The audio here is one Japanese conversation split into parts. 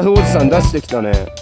ーフおじさん出してきたね。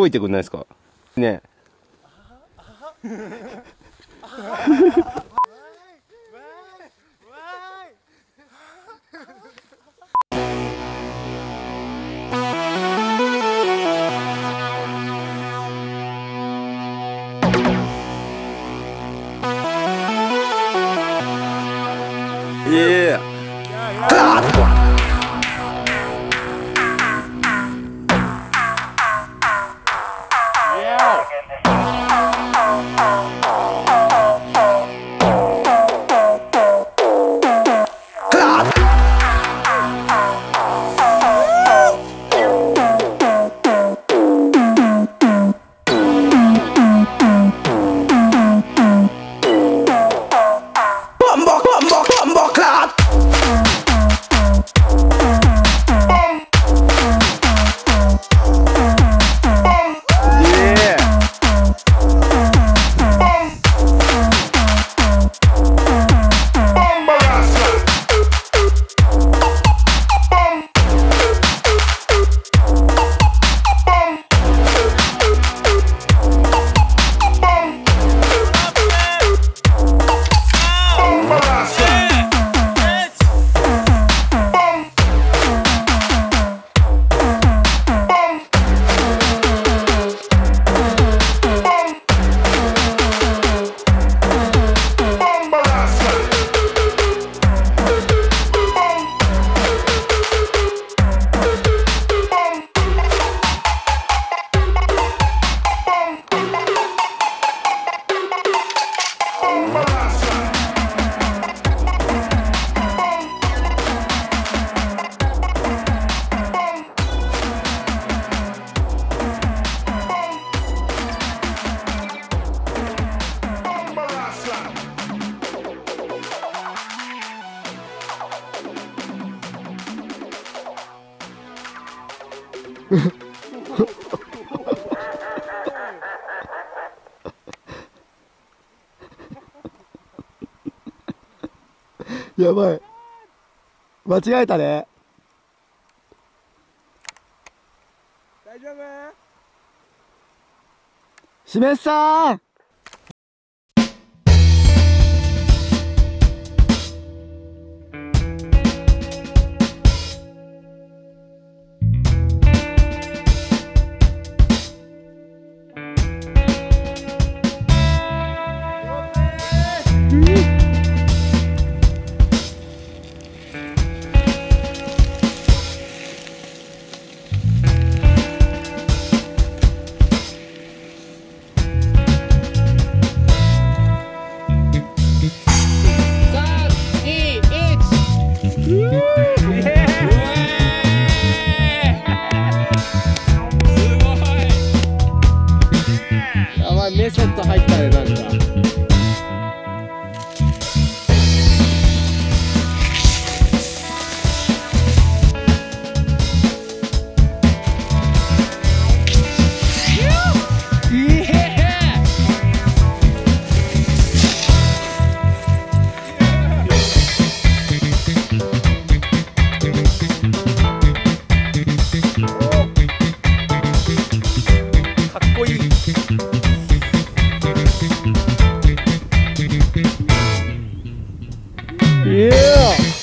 動、いてくんないですか？ね。やばい。間違えたね。大丈夫？しめっさん Yeah.